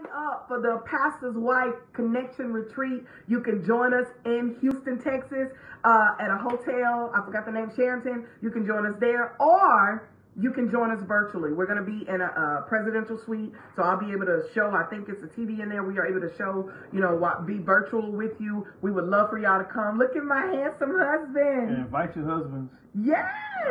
sign up for the Pastor's Wife Connection Retreat. You can join us in Houston, Texas, uh, at a hotel. I forgot the name, Sheraton. You can join us there, or you can join us virtually. We're going to be in a, a, presidential suite, so I'll be able to show. I think it's a TV in there. We are able to show, you know, what, be virtual with you. We would love for y'all to come. Look at my handsome husband. And invite your husbands. Yes.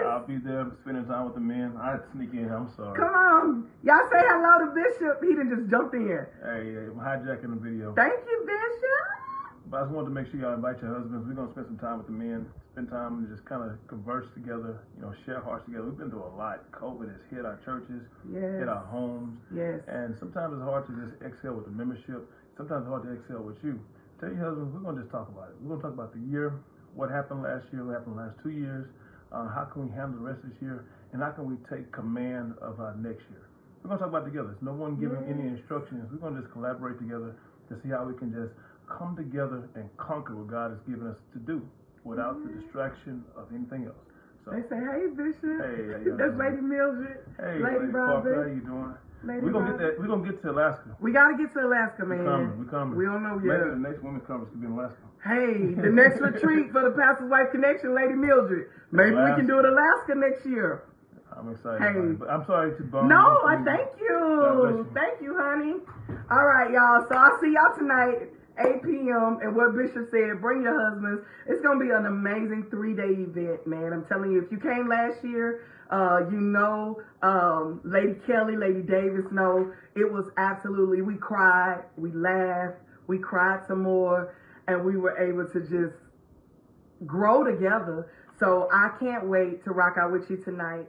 I'll be there spending time with the men. I had to sneak in. I'm sorry. Come on, y'all say hello to Bishop. He didn't just jump in. Hey, I'm hijacking the video. Thank you, Bishop. But I just wanted to make sure y'all invite your husbands. We're gonna spend some time with the men, spend time and just kind of converse together. You know, share hearts together. We've been through a lot. COVID has hit our churches, yes. hit our homes. Yes. And sometimes it's hard to just exhale with the membership. Sometimes it's hard to exhale with you. Tell your husbands, we're gonna just talk about it. We're gonna talk about the year, what happened last year, what happened the last two years. Uh, how can we handle the rest of this year, and how can we take command of our next year? We're gonna talk about together. There's no one giving any instructions. We're gonna just collaborate together to see how we can just come together and conquer what God has given us to do without the mm-hmm. distraction of anything else. So, they say, "Hey, Bishop." Hey, that's Lady Mildred. Hey, Lady, Lady Parker. How you doing? Lady we're gonna get that. We're gonna get to Alaska. We gotta get to Alaska, man. We're coming. We're coming. We don't know yet. Maybe the next women's conference could be in Alaska. Hey, the next retreat for the Pastor's Wife Connection, Lady Mildred. Maybe Alaska. we can do it Alaska next year. I'm excited. Hey. But I'm sorry to bum. No, I thank you. you. Thank you, honey. All right, y'all. So I'll see y'all tonight. 8 p.m. And what Bishop said, bring your husbands. It's going to be an amazing three day event, man. I'm telling you, if you came last year, uh, you know, um, Lady Kelly, Lady Davis know it was absolutely, we cried, we laughed, we cried some more, and we were able to just grow together. So I can't wait to rock out with you tonight.